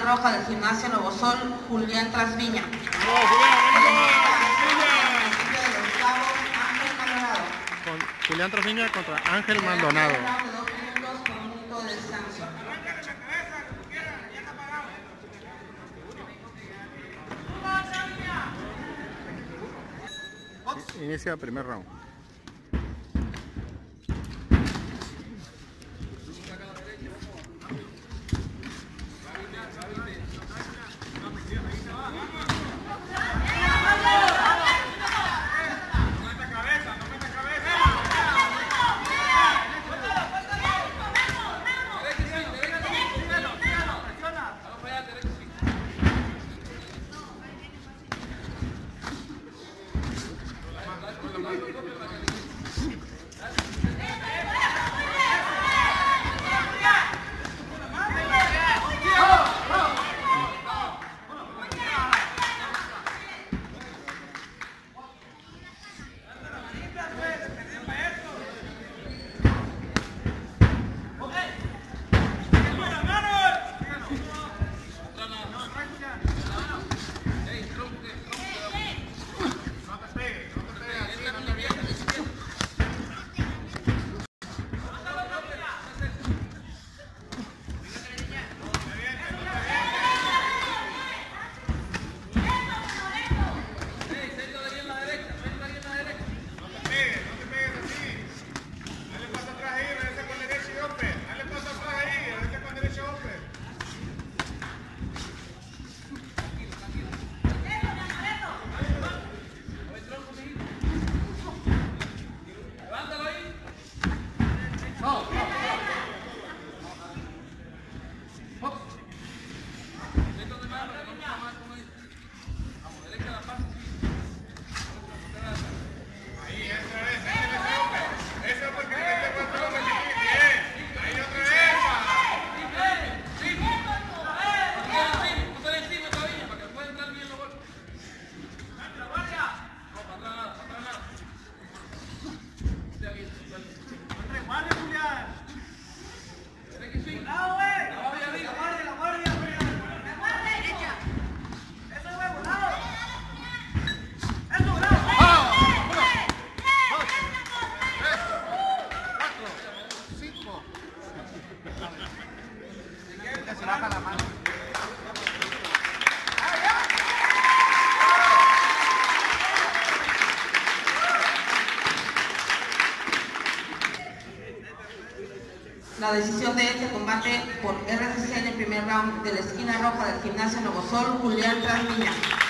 roja del gimnasio Nuevo Sol, Julián Trasviña. Con Julián Trasviña contra Ángel Maldonado. Inicia el primer round. La decisión de este combate por RCC en el primer round de la esquina roja del gimnasio Nuevo Sol, Julián Trasmiña.